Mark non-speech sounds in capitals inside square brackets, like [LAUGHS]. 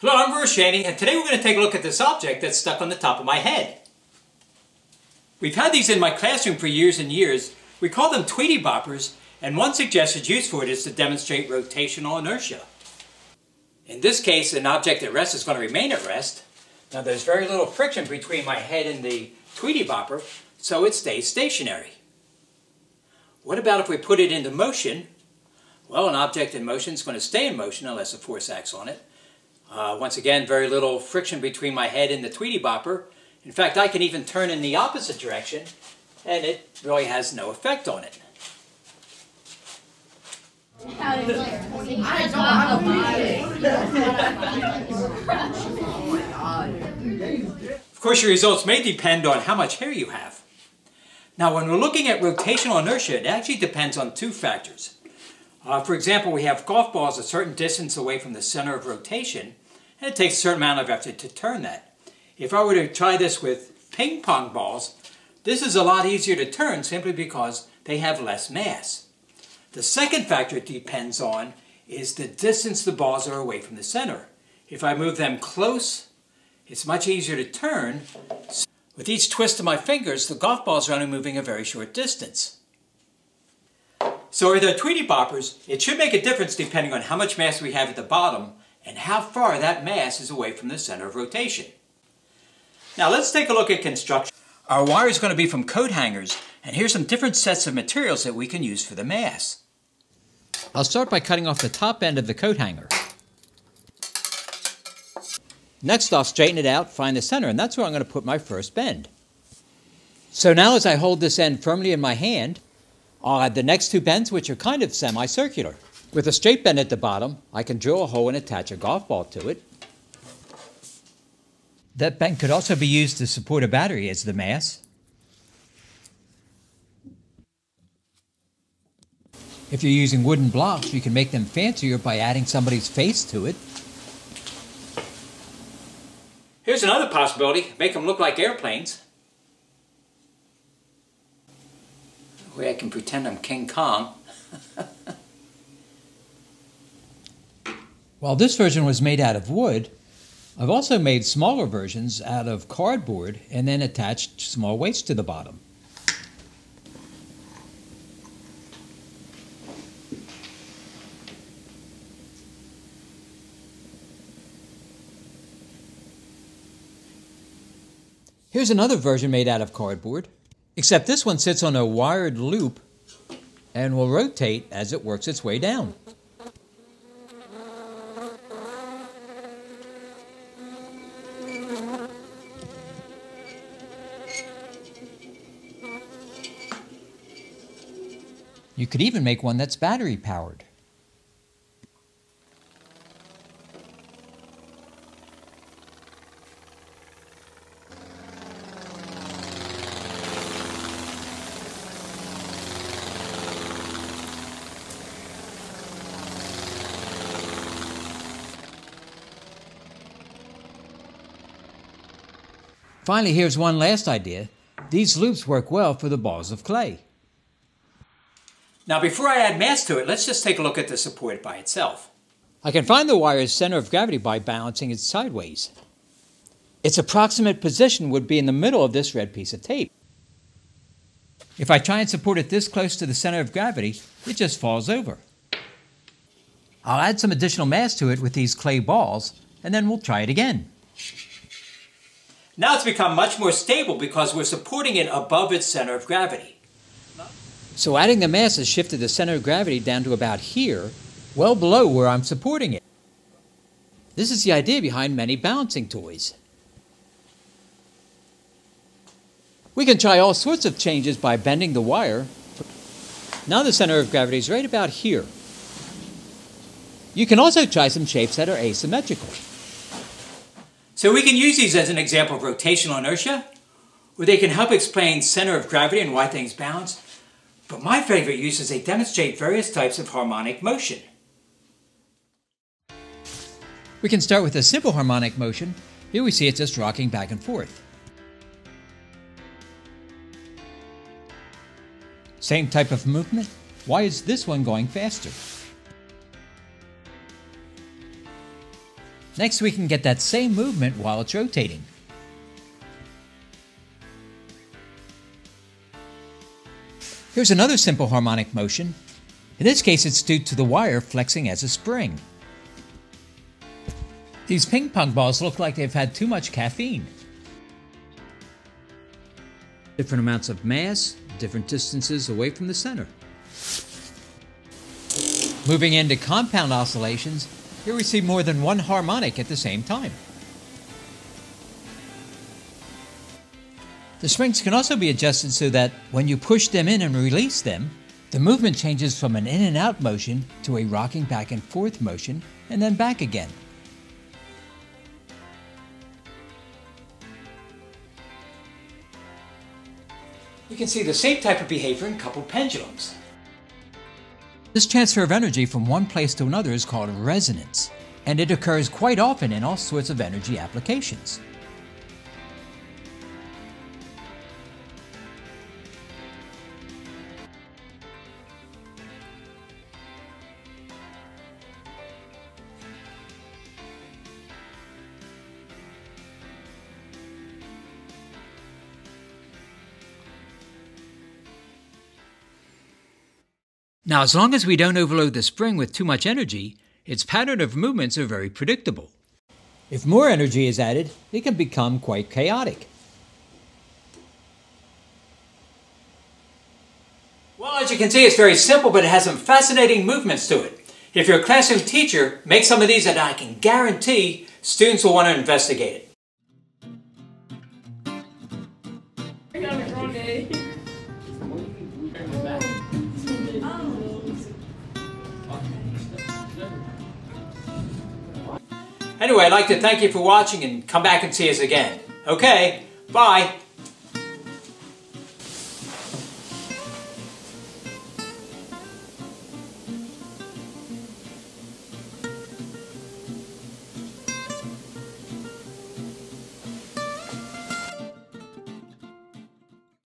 Hello, I'm Bruce Yeany, and today we're going to take a look at this object that's stuck on the top of my head. We've had these in my classroom for years and years. We call them Tweety Boppers, and one suggested use for it is to demonstrate rotational inertia. In this case, an object at rest is going to remain at rest. Now there's very little friction between my head and the Tweety Bopper, so it stays stationary. What about if we put it into motion? Well, an object in motion is going to stay in motion unless a force acts on it. Uh, once again, very little friction between my head and the Tweety Bopper. In fact, I can even turn in the opposite direction, and it really has no effect on it. Of course, your results may depend on how much hair you have. Now, when we're looking at rotational inertia, it actually depends on two factors. Uh, for example, we have golf balls a certain distance away from the center of rotation, and it takes a certain amount of effort to turn that. If I were to try this with ping pong balls, this is a lot easier to turn simply because they have less mass. The second factor it depends on is the distance the balls are away from the center. If I move them close, it's much easier to turn. With each twist of my fingers, the golf balls are only moving a very short distance. So with our Tweety Boppers, it should make a difference depending on how much mass we have at the bottom and how far that mass is away from the center of rotation. Now let's take a look at construction. Our wire is going to be from coat hangers, and here's some different sets of materials that we can use for the mass. I'll start by cutting off the top end of the coat hanger. Next I'll straighten it out, find the center, and that's where I'm going to put my first bend. So now as I hold this end firmly in my hand, I'll add the next two bends which are kind of semicircular. With a straight bend at the bottom, I can drill a hole and attach a golf ball to it. That bend could also be used to support a battery as the mass. If you're using wooden blocks, you can make them fancier by adding somebody's face to it. Here's another possibility. Make them look like airplanes. Way I can pretend I'm King Kong. [LAUGHS] While this version was made out of wood, I've also made smaller versions out of cardboard and then attached small weights to the bottom. Here's another version made out of cardboard, except this one sits on a wired loop and will rotate as it works its way down. You could even make one that's battery powered. Finally, here's one last idea. These loops work well for the balls of clay. Now before I add mass to it, let's just take a look at the support by itself. I can find the wire's center of gravity by balancing it sideways. Its approximate position would be in the middle of this red piece of tape. If I try and support it this close to the center of gravity, it just falls over. I'll add some additional mass to it with these clay balls, and then we'll try it again. Now it's become much more stable because we're supporting it above its center of gravity. So adding the mass has shifted the center of gravity down to about here, well below where I'm supporting it. This is the idea behind many balancing toys. We can try all sorts of changes by bending the wire. Now the center of gravity is right about here. You can also try some shapes that are asymmetrical. So we can use these as an example of rotational inertia, where they can help explain center of gravity and why things bounce. But my favorite use is they demonstrate various types of harmonic motion. We can start with a simple harmonic motion. Here we see it just rocking back and forth. Same type of movement. Why is this one going faster? Next, we can get that same movement while it's rotating. Here's another simple harmonic motion. In this case, it's due to the wire flexing as a spring. These ping pong balls look like they've had too much caffeine. Different amounts of mass, different distances away from the center. Moving into compound oscillations, here we see more than one harmonic at the same time. The springs can also be adjusted so that when you push them in and release them, the movement changes from an in and out motion to a rocking back and forth motion and then back again. You can see the same type of behavior in coupled pendulums. This transfer of energy from one place to another is called resonance, and it occurs quite often in all sorts of energy applications. Now, as long as we don't overload the spring with too much energy, its pattern of movements are very predictable. If more energy is added, it can become quite chaotic. Well, as you can see, it's very simple, but it has some fascinating movements to it. If you're a classroom teacher, make some of these and I can guarantee students will want to investigate it. Anyway, I'd like to thank you for watching and come back and see us again. Okay, bye.